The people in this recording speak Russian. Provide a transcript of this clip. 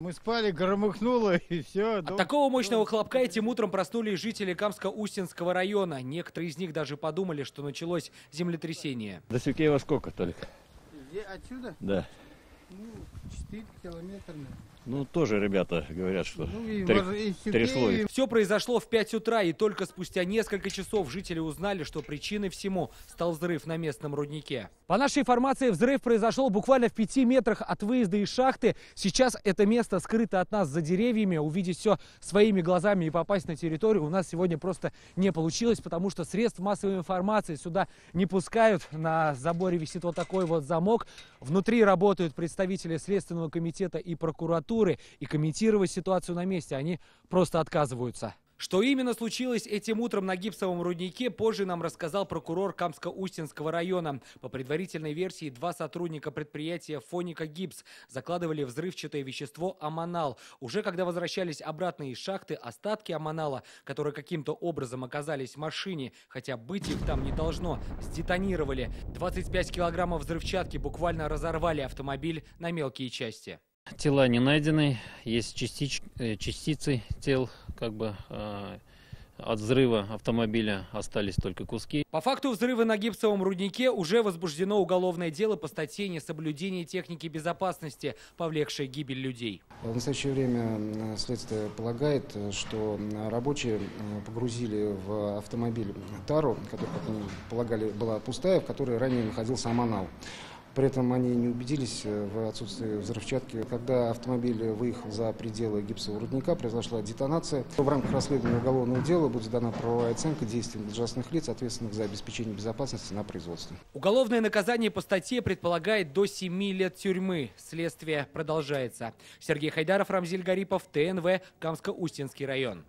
Мы спали, громыхнуло и все. От такого мощного хлопка этим утром проснулись жители Камско-Устинского района. Некоторые из них даже подумали, что началось землетрясение. До Сюкеева сколько только? Отсюда? Да. Ну, 4 километра. Ну, тоже ребята говорят, что Ну, и, тря- и трясло их. Все произошло в 5 утра, и только спустя несколько часов жители узнали, что причиной всему стал взрыв на местном руднике. По нашей информации, взрыв произошел буквально в 5 метрах от выезда из шахты. Сейчас это место скрыто от нас за деревьями. Увидеть все своими глазами и попасть на территорию у нас сегодня просто не получилось, потому что средств массовой информации сюда не пускают. На заборе висит вот такой вот замок. Внутри работают представители Следственного комитета и прокуратуры. И комментировать ситуацию на месте они просто отказываются. Что именно случилось этим утром на гипсовом руднике, позже нам рассказал прокурор Камско-Устинского района. По предварительной версии, два сотрудника предприятия «Фоника Гипс» закладывали взрывчатое вещество аманал. Уже когда возвращались обратно из шахты, остатки аманала, которые каким-то образом оказались в машине, хотя быть их там не должно, сдетонировали. 25 килограммов взрывчатки буквально разорвали автомобиль на мелкие части. Тела не найдены, есть частич- э, частицы тел, как бы э, от взрыва автомобиля остались только куски. По факту взрыва на гипсовом руднике уже возбуждено уголовное дело по статье «Несоблюдение техники безопасности», повлекшей гибель людей. В настоящее время следствие полагает, э, что рабочие м, погрузили в автомобиль тару, которая, как они полагали, была пустая, в которой ранее находился аманал. При этом они не убедились э, в отсутствии взрывчатки. Когда автомобиль выехал за пределы гипсового рудника, произошла детонация. В рамках расследования уголовного дела будет дана правовая оценка действиям должностных лиц, ответственных за обеспечение безопасности на производстве. Уголовное наказание по статье предполагает до 7 лет тюрьмы. Следствие продолжается. Сергей Хайдаров, Рамзиль Гарипов, ТНВ, Камско-Устинский район.